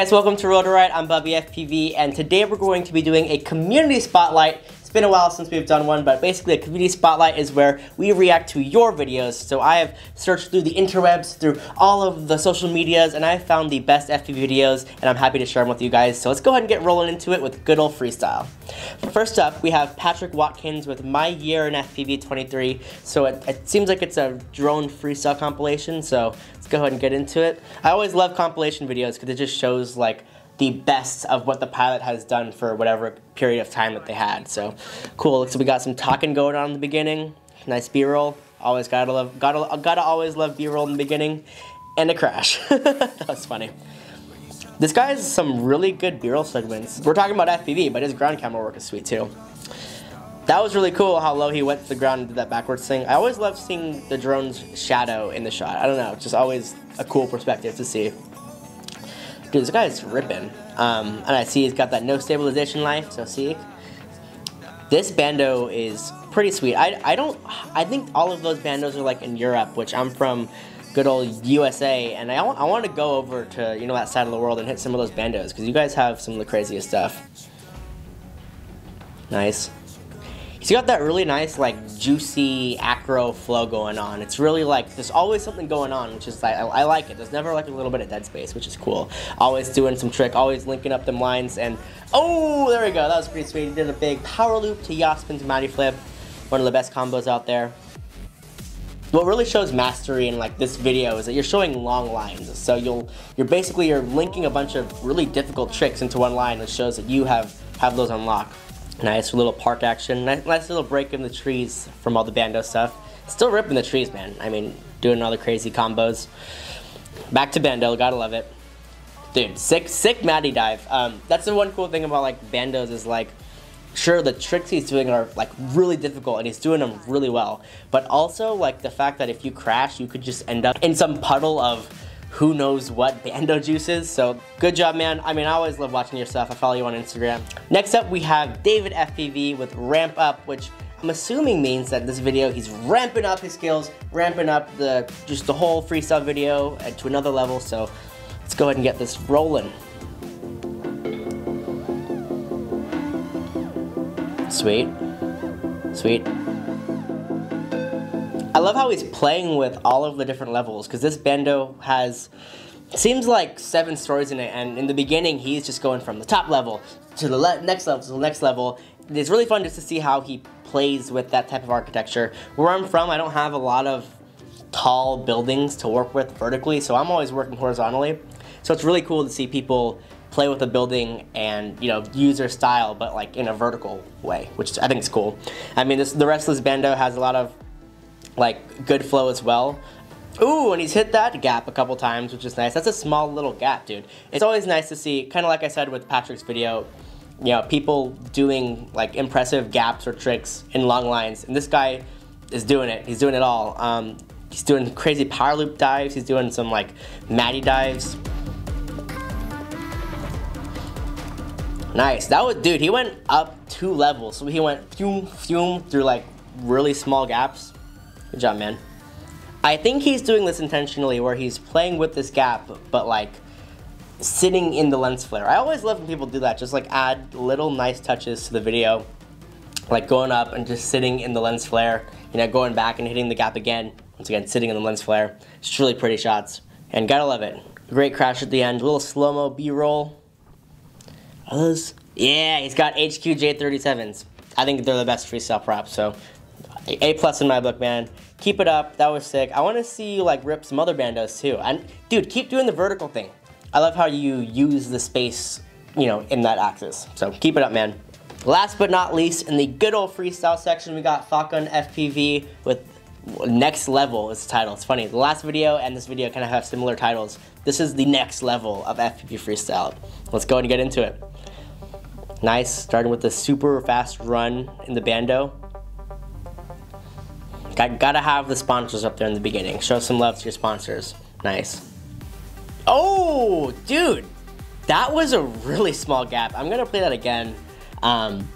guys, welcome to Rotor Riot. I'm Bubby FPV, and today we're going to be doing a community spotlight. It's been a while since we've done one, but basically a community spotlight is where we react to your videos. So I have searched through the interwebs, through all of the social medias, and I found the best FPV videos, and I'm happy to share them with you guys. So let's go ahead and get rolling into it with good old freestyle. First up, we have Patrick Watkins with My Year in FPV 23. So it, it seems like it's a drone freestyle compilation, so let's go ahead and get into it. I always love compilation videos because it just shows like the best of what the pilot has done for whatever period of time that they had. So cool. Looks So we got some talking going on in the beginning. Nice B-roll. Always gotta love, gotta, gotta always love B-roll in the beginning. And a crash. that was funny. This guy has some really good B-roll segments. We're talking about FPV, but his ground camera work is sweet too. That was really cool how low he went to the ground and did that backwards thing. I always love seeing the drone's shadow in the shot. I don't know, just always a cool perspective to see. Dude, this guy's ripping. Um, and I see he's got that no stabilization life, so see. This bando is pretty sweet. I, I don't, I think all of those bandos are like in Europe, which I'm from good old USA, and I, I want to go over to, you know, that side of the world and hit some of those bandos, because you guys have some of the craziest stuff. Nice. He's got that really nice, like, juicy acro flow going on. It's really like, there's always something going on, which is, I, I, like it. There's never, like, a little bit of dead space, which is cool. Always doing some trick, always linking up them lines, and, oh, there we go. That was pretty sweet. He did a big power loop to yaw spin to Matty Flip. One of the best combos out there. What really shows mastery in like this video is that you're showing long lines. So you'll, you're basically, you're linking a bunch of really difficult tricks into one line that shows that you have, have those unlocked. Nice little park action. Nice, little break in the trees from all the bando stuff. Still ripping the trees, man. I mean, doing all the crazy combos. Back to bando, gotta love it. Dude, sick, sick Matty dive. Um, that's the one cool thing about like bandos is like, sure the tricks he's doing are like really difficult and he's doing them really well. But also like the fact that if you crash, you could just end up in some puddle of who knows what bando juices. So good job, man. I mean, I always love watching your stuff. I follow you on Instagram. Next up, we have David FPV with Ramp Up, which I'm assuming means that this video he's ramping up his skills, ramping up the just the whole freestyle video uh, to another level. So let's go ahead and get this rolling. Sweet. Sweet. I love how he's playing with all of the different levels because this bando has seems like seven stories in it and in the beginning he's just going from the top level to the le next level to the next level. It's really fun just to see how he plays with that type of architecture. Where I'm from I don't have a lot of tall buildings to work with vertically so I'm always working horizontally. So it's really cool to see people play with a building and you know use their style but like in a vertical way which I think is cool. I mean this, the rest of this bando has a lot of like good flow as well. Ooh, and he's hit that gap a couple times, which is nice. That's a small little gap, dude. It's always nice to see, kind of like I said with Patrick's video, you know, people doing like impressive gaps or tricks in long lines. And this guy is doing it. He's doing it all. Um, he's doing crazy power loop dives. He's doing some like Matty dives. Nice. That was, dude, he went up two levels. So he went fume, fume through like really small gaps. Good job, man. I think he's doing this intentionally where he's playing with this gap, but like sitting in the lens flare. I always love when people do that, just like add little nice touches to the video. Like going up and just sitting in the lens flare, you know, going back and hitting the gap again. Once again, sitting in the lens flare. It's really pretty shots. And gotta love it. Great crash at the end. Little slow-mo B-roll. Yeah, he's got HQ J37s. I think they're the best freestyle props, so a plus in my book, man. Keep it up. That was sick. I want to see you like rip some other bandos too. And dude, keep doing the vertical thing. I love how you use the space, you know, in that axis. So keep it up, man. Last but not least, in the good old freestyle section, we got Falcon FPV with Next Level is the title. It's funny. The last video and this video kind of have similar titles. This is the next level of FPV freestyle. Let's go and get into it. Nice, starting with the super fast run in the bando. Got, gotta have the sponsors up there in the beginning. Show some love to your sponsors. Nice. Oh, dude. That was a really small gap. I'm gonna play that again. Um,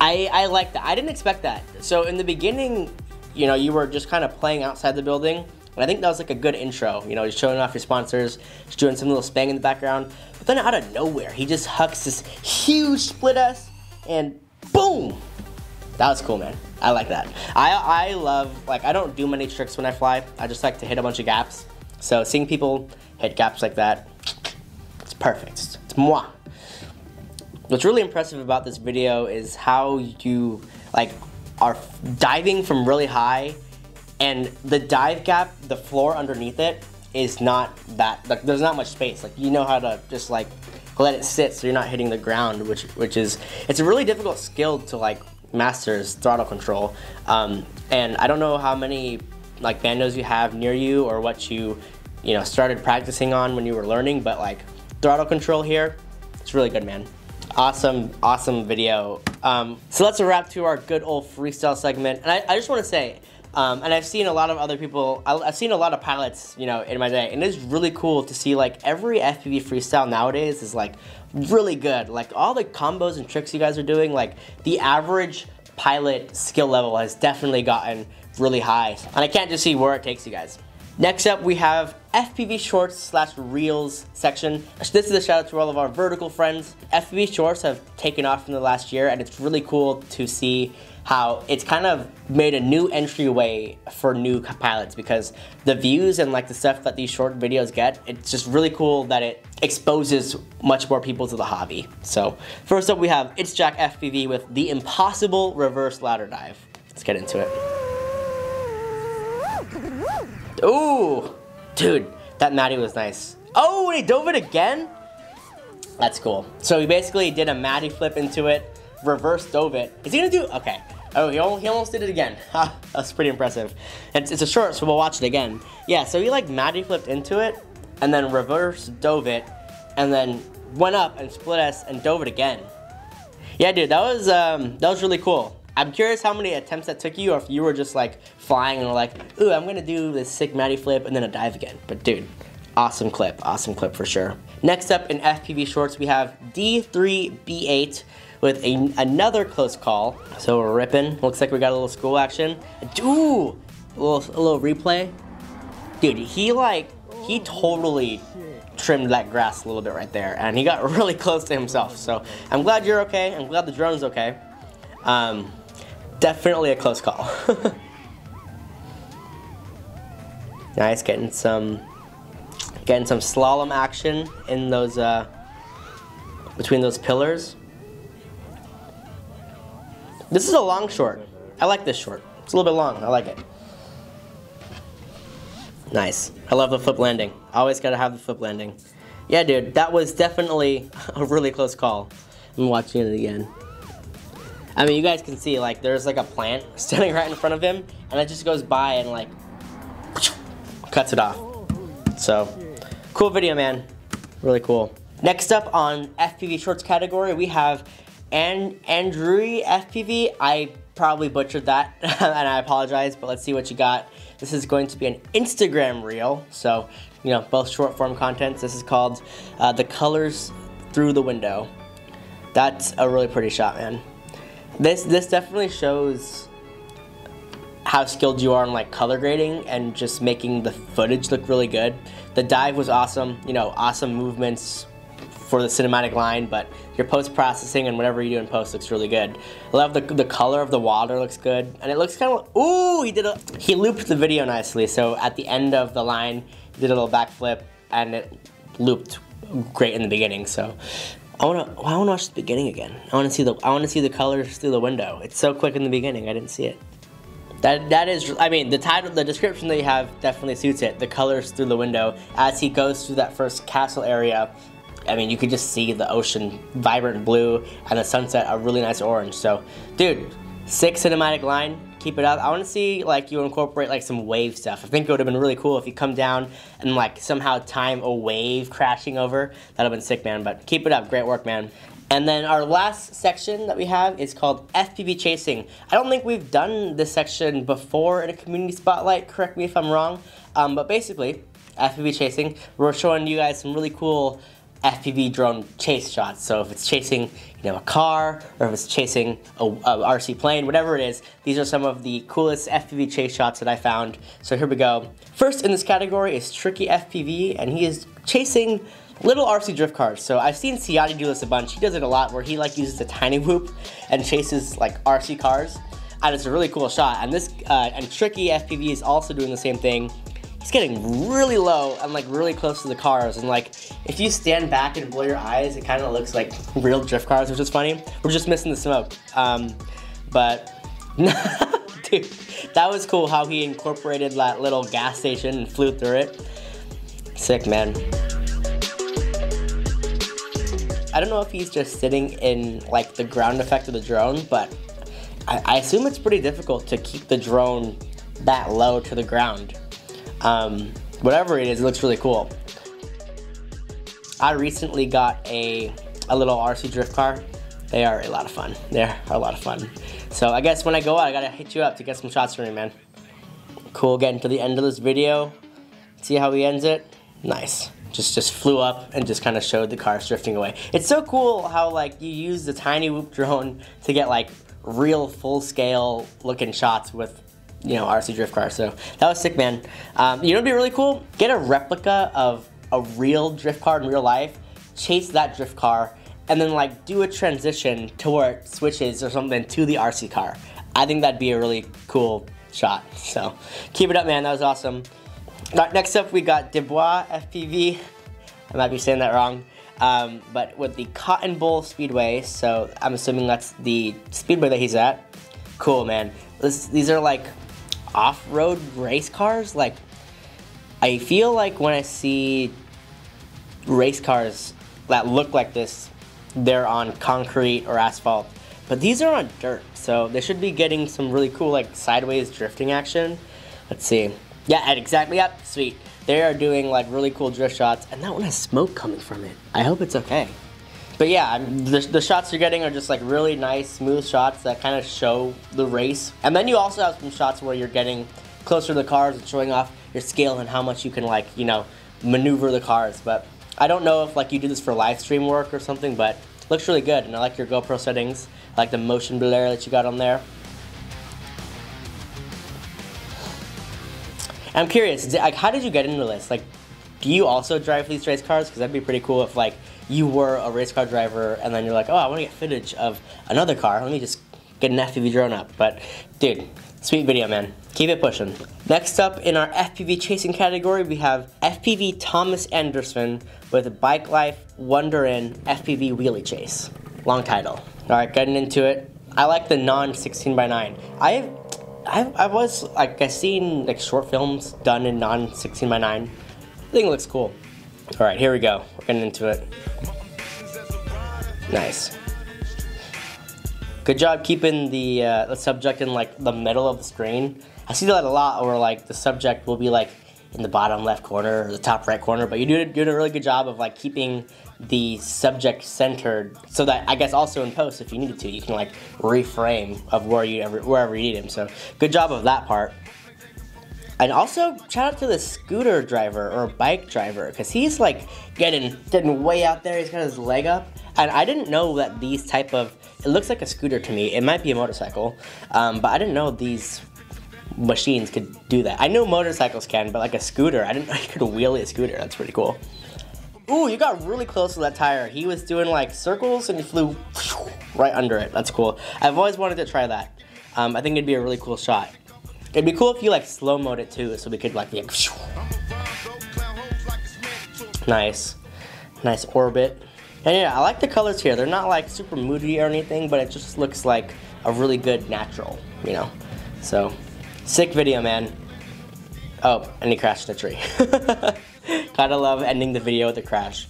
I, I like that. I didn't expect that. So in the beginning, you know, you were just kind of playing outside the building, And I think that was like a good intro. You know, he's showing off your sponsors, just doing some little spang in the background. But then out of nowhere, he just hucks this huge split S and boom! That was cool, man. I like that. I, I love, like, I don't do many tricks when I fly. I just like to hit a bunch of gaps. So seeing people hit gaps like that, it's perfect. It's, moi. What's really impressive about this video is how you, like, are diving from really high and the dive gap, the floor underneath it, is not that, like, there's not much space. Like, you know how to just, like, let it sit so you're not hitting the ground, which, which is, it's a really difficult skill to, like, master's throttle control. Um, and I don't know how many like bandos you have near you or what you, you know, started practicing on when you were learning, but like throttle control here, it's really good, man. Awesome, awesome video. Um, so let's wrap to our good old freestyle segment. And I, I just want to say, um, and I've seen a lot of other people, I've seen a lot of pilots, you know, in my day, and it's really cool to see like every FPV freestyle nowadays is like really good. Like all the combos and tricks you guys are doing, like the average pilot skill level has definitely gotten really high. And I can't just see where it takes you guys. Next up, we have FPV Shorts slash Reels section. This is a shout out to all of our vertical friends. FPV Shorts have taken off in the last year and it's really cool to see how it's kind of made a new entryway for new pilots because the views and like the stuff that these short videos get, it's just really cool that it exposes much more people to the hobby. So first up we have It's Jack FPV with the impossible reverse ladder dive. Let's get into it. Ooh, dude, that Matty was nice. Oh, and he dove it again? That's cool. So he basically did a Matty flip into it, reverse dove it. Is he gonna do, okay. Oh, he almost, did it again. That's pretty impressive. It's, it's a short, so we'll watch it again. Yeah, so he like Matty flipped into it, and then reverse dove it, and then went up and split S and dove it again. Yeah, dude, that was um, that was really cool. I'm curious how many attempts that took you, or if you were just like flying and were like, ooh, I'm gonna do this sick Matty flip and then a dive again. But dude, awesome clip, awesome clip for sure. Next up in FPV shorts, we have D3B8 with a, another close call. So we're ripping. Looks like we got a little school action. Ooh, a little, a little replay. Dude, he like, he totally trimmed that grass a little bit right there and he got really close to himself. So I'm glad you're okay. I'm glad the drone's okay. Um, definitely a close call. nice, getting some getting some slalom action in those uh, between those pillars. This is a long short. I like this short. It's a little bit long. I like it. Nice. I love the flip landing. Always gotta have the flip landing. Yeah, dude, that was definitely a really close call. I'm watching it again. I mean, you guys can see, like, there's like a plant standing right in front of him, and it just goes by and like, cuts it off. So, cool video, man. Really cool. Next up on FPV Shorts category, we have An Andrew FPV. I probably butchered that, and I apologize, but let's see what you got. This is going to be an Instagram reel, so, you know, both short form contents. This is called uh, The Colors Through the Window. That's a really pretty shot, man. This this definitely shows how skilled you are in like color grading and just making the footage look really good. The dive was awesome, you know, awesome movements for the cinematic line, but your post-processing and whatever you do in post looks really good. I love the, the color of the water looks good, and it looks kind of, ooh, he did a, he looped the video nicely, so at the end of the line, he did a little backflip, and it looped great in the beginning, so I wanna, I wanna watch the beginning again. I wanna see the, I wanna see the colors through the window. It's so quick in the beginning. I didn't see it. That, that is, I mean, the title, the description that you have definitely suits it. The colors through the window as he goes through that first castle area. I mean, you could just see the ocean vibrant blue and the sunset a really nice orange. So, dude, sick cinematic line keep it up. I want to see like you incorporate like some wave stuff. I think it would have been really cool if you come down and like somehow time a wave crashing over. That'd have been sick, man. But keep it up. Great work, man. And then our last section that we have is called FPV Chasing. I don't think we've done this section before in a community spotlight, correct me if I'm wrong. Um, but basically, FPV Chasing, we're showing you guys some really cool FPV drone chase shots. So if it's chasing, you know, a car or if it's chasing a, a, RC plane, whatever it is, these are some of the coolest FPV chase shots that I found. So here we go. First in this category is Tricky FPV, and he is chasing little RC drift cars. So I've seen Ciati do this a bunch. He does it a lot where he like uses a tiny whoop and chases like RC cars. And it's a really cool shot. And this, uh, and Tricky FPV is also doing the same thing he's getting really low and like really close to the cars and like if you stand back and blow your eyes it kind of looks like real drift cars which is funny. We're just missing the smoke. Um, but dude that was cool how he incorporated that little gas station and flew through it. Sick man. I don't know if he's just sitting in like the ground effect of the drone but I, I assume it's pretty difficult to keep the drone that low to the ground um, whatever it is, it looks really cool. I recently got a, a little RC drift car. They are a lot of fun. They're a lot of fun. So I guess when I go out, I gotta hit you up to get some shots for me, man. Cool, getting to the end of this video. See how he ends it? Nice. Just just flew up and just kind of showed the cars drifting away. It's so cool how like you use the tiny whoop drone to get like real full scale looking shots with you know, RC drift car. So that was sick, man. Um, you know, it'd be really cool. Get a replica of a real drift car in real life, chase that drift car, and then like do a transition to where it switches or something to the RC car. I think that'd be a really cool shot. So keep it up, man. That was awesome. Right, next up, we got Dubois FPV. I might be saying that wrong. Um, but with the Cotton Bowl Speedway, so I'm assuming that's the speedway that he's at. Cool, man. This, these are like off-road race cars, like I feel like when I see race cars that look like this, they're on concrete or asphalt. But these are on dirt, so they should be getting some really cool like sideways drifting action. Let's see. Yeah, exactly, yep, sweet. They are doing like really cool drift shots, and that one has smoke coming from it. I hope it's okay. But yeah, the, the shots you're getting are just like really nice, smooth shots that kind of show the race. And then you also have some shots where you're getting closer to the cars and showing off your skill and how much you can like, you know, maneuver the cars. But I don't know if like you do this for live stream work or something, but looks really good. And I like your GoPro settings. I like the motion blur that you got on there. I'm curious, like, how did you get into this? Like, do you also drive these race cars? Because that'd be pretty cool if like you were a race car driver and then you're like, oh, I want to get footage of another car. Let me just get an FPV drone up. But dude, sweet video, man. Keep it pushing. Next up in our FPV chasing category, we have FPV Thomas Anderson with Bike Life Wonderen FPV Wheelie Chase. Long title. All right, getting into it. I like the non 16 by 9. I've I, I was like I've seen like short films done in non 16 by 9. I think it looks cool. All right, here we go. We're getting into it. Nice. Good job keeping the, uh, the subject in like the middle of the screen. I see that a lot where like the subject will be like in the bottom left corner or the top right corner, but you do doing a really good job of like keeping the subject centered so that I guess also in post if you needed to you can like reframe of where you ever wherever you need him. So good job of that part. And also, shout out to the scooter driver or bike driver, because he's like getting getting way out there. He's got his leg up, and I didn't know that these type of it looks like a scooter to me. It might be a motorcycle, um, but I didn't know these machines could do that. I know motorcycles can, but like a scooter, I didn't know you could wheelie a scooter. That's pretty cool. Ooh, you got really close to that tire. He was doing like circles and he flew right under it. That's cool. I've always wanted to try that. Um, I think it'd be a really cool shot. It'd be cool if you like slow mode it too, so we could like, like nice, nice orbit. And yeah, I like the colors here. They're not like super moody or anything, but it just looks like a really good natural, you know. So, sick video, man. Oh, and he crashed in a tree. Gotta love ending the video with a crash.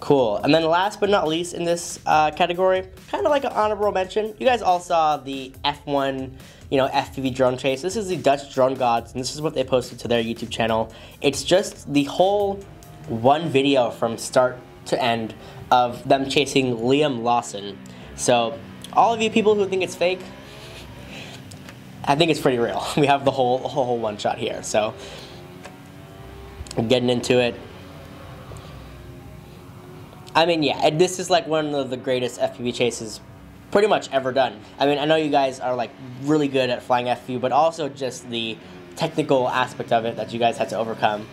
Cool. And then last but not least in this uh, category, kind of like an honorable mention, you guys all saw the F1 you know, FPV drone chase. This is the Dutch Drone Gods, and this is what they posted to their YouTube channel. It's just the whole one video from start to end of them chasing Liam Lawson. So, all of you people who think it's fake, I think it's pretty real. We have the whole whole one shot here. So, getting into it. I mean, yeah, this is like one of the greatest FPV chases pretty much ever done. I mean, I know you guys are like really good at flying FPV, but also just the technical aspect of it that you guys had to overcome.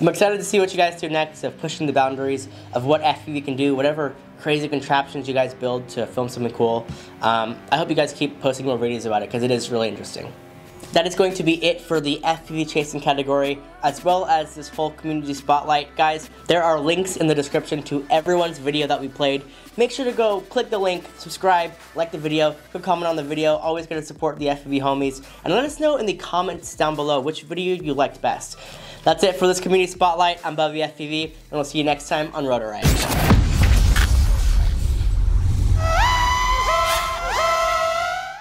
I'm excited to see what you guys do next of pushing the boundaries of what FPV can do, whatever crazy contraptions you guys build to film something cool. Um, I hope you guys keep posting more videos about it because it is really interesting. That is going to be it for the FPV chasing category, as well as this whole community spotlight. Guys, there are links in the description to everyone's video that we played. Make sure to go click the link, subscribe, like the video, go comment on the video. Always to support the FPV homies. And let us know in the comments down below which video you liked best. That's it for this community spotlight. I'm Bubby FPV, and we'll see you next time on Rotor Riot.